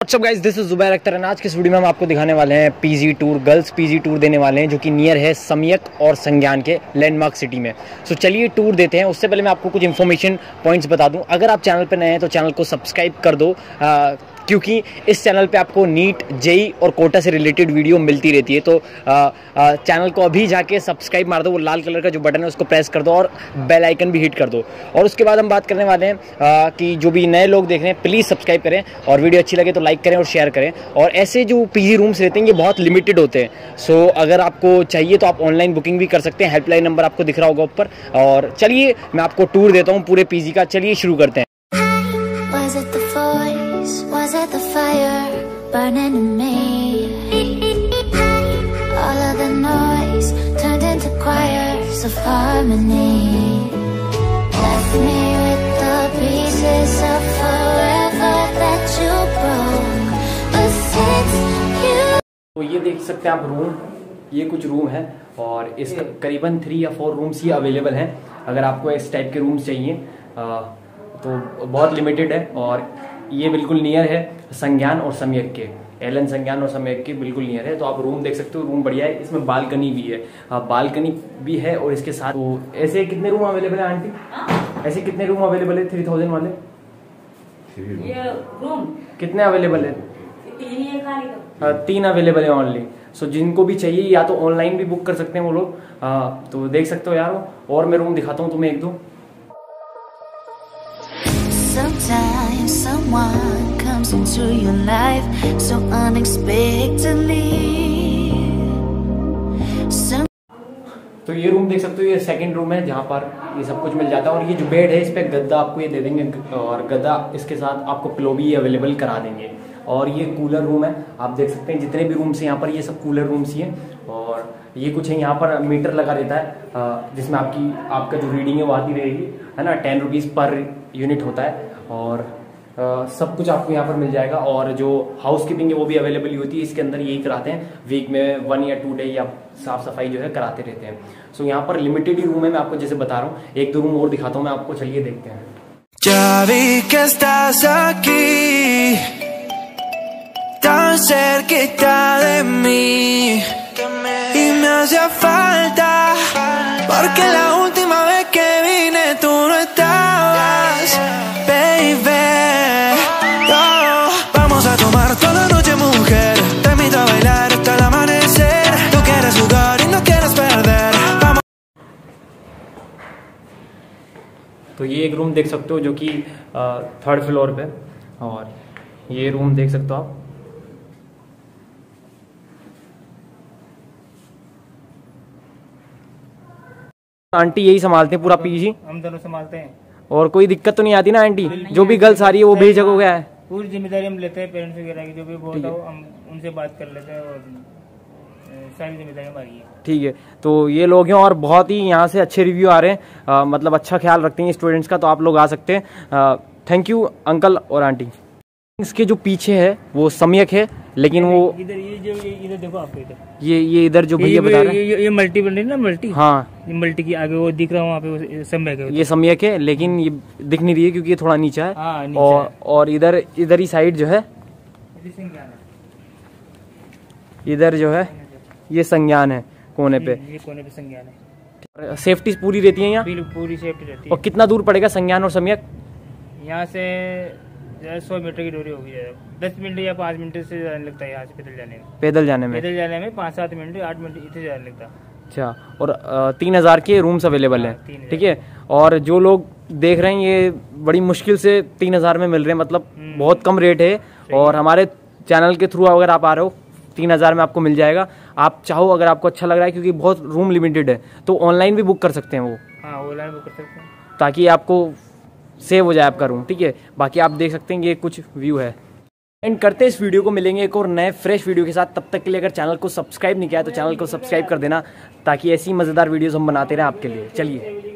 What's up guys this is Zubair Akhtar आज के इस वीडियो में हम आपको दिखाने वाले हैं PG tour girls PG tour देने वाले हैं जो कि नियर है समियक और संज्ञान के लैंडमार्क सिटी में। सो so, चलिए टूर देते हैं। उससे पहले मैं आपको कुछ इन्फॉर्मेशन पॉइंट्स बता दूँ। अगर आप चैनल पर नए हैं तो चैनल को सब्सक्राइब कर दो आ, क्योंकि इस चैनल पे आपको नीट जेई और कोटा से रिलेटेड वीडियो मिलती रहती है। तो आ, आ, चैनल को अभी जाके सब्सक्राइब मार दो वो लाल कलर का जो बटन है उसको प्रेस कर दो और बेल आइकन भी हिट कर दो। और उसके बाद हम बात करने वाले हैं कि जो भी नए लोग देख रहे हैं प्लीज़ सब्सक्राइब करें। और वीडियो अच्छी लगे तो लाइक करें और शेयर करें। और ऐसे जो पीजी रूम्स रहते हैं, ये बहुत लिमिटेड होते हैं। सो अगर आपको चाहिए तो आप ऑनलाइन बुकिंग भी कर सकते हैं। हेल्पलाइन नंबर आपको दिख रहा होगा ऊपर। और चलिए, मैं आपको टूर देता हूँ पूरे पीजी का। चलिए, शुरू करते हैं। It the voice? देख सकते हैं आप रूम ये कुछ रूम है और इस करीबन थ्री या फोर रूम्स ही अवेलेबल हैं। अगर आपको इस टाइप के रूम्स चाहिए आ, तो बहुत लिमिटेड है और ये बिल्कुल नियर है संज्ञान और सम्यक के। एलन संज्ञान और सम्यक के बिल्कुल नियर है। तो आप रूम देख सकते हो रूम बढ़िया है। इसमें बालकनी भी है। आ, बालकनी भी है और इसके साथ तो ऐसे कितने रूम अवेलेबल है आंटी? ऐसे कितने रूम अवेलेबल है? थ्री थाउज़ेंड वाले? ये रूम कितने अवेलेबल है? ही। है तीन अवेलेबल है ऑनली सो जिनको भी चाहिए या तो ऑनलाइन भी बुक कर सकते हैं वो लोग। आ, तो देख सकते हो यार। वो। और मैं रूम दिखाता हूँ तुम्हें एक दो। Sometimes someone comes into your life so unexpectedly. Some तो ये रूम देख सकते हो ये सेकंड रूम है जहाँ पर ये सब कुछ मिल जाता है। और ये जो बेड है इस पे गद्दा आपको ये दे देंगे और गद्दा इसके साथ आपको पिलो भी अवेलेबल करा देंगे। और ये कूलर रूम है। आप देख सकते हैं जितने भी रूम्स हैं, यहाँ पर ये सब कूलर रूम्स ही हैं। और ये कुछ है, यहाँ पर मीटर लगा रहता है जिसमें आपकी, आपका जो रीडिंग है वो आती रहेगी, है ना? टेन रुपीज़ पर यूनिट होता है। और सब कुछ आपको यहाँ पर मिल जाएगा। और जो हाउस कीपिंग है, वो भी अवेलेबल होती है। इसके अंदर यही कराते हैं। वीक में वन या टू डे या साफ़ सफ़ाई जो है कराते रहते हैं। सो यहाँ पर लिमिटेड ही रूम है, मैं आपको जैसे बता रहा हूँ। एक दो रूम और दिखाता हूँ, मैं आपको, चलिए देखते हैं। tan cerquita de mí. Y me hacía falta, porque la última vez que vine tú no estabas, baby. Oh, vamos a tomar toda la noche, mujer. Te invito a bailar hasta el amanecer. Tú quieres jugar y no quieres perder. Vamos. तो ये एक room देख सकते हो जो कि third floor पे और ये रूम देख सकते हो आप आंटी यही संभालते हैं पूरा पीजी। हम दोनों संभालते हैं। और कोई दिक्कत तो नहीं आती ना आंटी? जो भी गर्ल्स आ रही है वो बेझक हो गया है। पूरी ज़िम्मेदारी हम लेते हैं पेरेंट्स वगैरह की जो भी बोलता हो। हम उनसे बात कर लेते हैं और सारी ज़िम्मेदारी हमारी है। ठीक है। तो ये लोग हैं और बहुत ही यहाँ से अच्छे रिव्यू आ रहे हैं। अ, मतलब अच्छा ख्याल रखते हैं स्टूडेंट्स का तो आप लोग आ सकते हैं। थैंक यू अंकल और आंटी। इसके जो पीछे है वो सम्यक है लेकिन वो इधर ये जो ये इधर देखो इधर। ये ये इधर जो भैया बता रहे हैं। ये, मल्टी बन रही है ना मल्टी हाँ। ये मल्टी की आगे वो दिख रहा है वहाँ पे वो समय के ये सम्यक है लेकिन ये दिख नहीं रही है क्योंकि ये थोड़ा नीचा है। हाँ, नीचा और है। और इधर इधर ही साइड जो है इधर जो है ये संज्ञान है कोने पे। ये कोने पे संज्ञान है। सेफ्टी पूरी रहती है यहाँ? पूरी सेफ्टी रहती है। और कितना दूर पड़ेगा संज्ञान और सम्यक? यहाँ से सौ मीटर की दूरी होगी दस मिनट या पाँच मिनट से ज़्यादा नहीं लगता है यहाँ से पैदल जाने में। पैदल जाने में? पैदल जाने में पाँच सात मिनट आठ मिनट इतने नहीं लगता। अच्छा और तीन हज़ार के रूम्स अवेलेबल हाँ, हैं ठीक है और जो लोग देख रहे हैं ये बड़ी मुश्किल से तीन हज़ार में मिल रहे हैं मतलब हम्म। बहुत कम रेट है। और हमारे चैनल के थ्रू अगर आप आ रहे हो तीन हज़ार में आपको मिल जाएगा। आप चाहो अगर आपको अच्छा लग रहा है क्योंकि बहुत रूम लिमिटेड है तो ऑनलाइन भी बुक कर सकते हैं वो। हाँ ऑनलाइन बुक कर सकते हैं। ताकि आपको सेव हो जाए आपका रूम ठीक है? बाकी आप देख सकते हैं ये कुछ व्यू है। एंड करते इस वीडियो को, मिलेंगे एक और नए फ्रेश वीडियो के साथ। तब तक के लिए अगर चैनल को सब्सक्राइब नहीं किया तो चैनल को सब्सक्राइब कर देना, ताकि ऐसी मज़ेदार वीडियोज़ हम बनाते रहें आपके लिए। चलिए।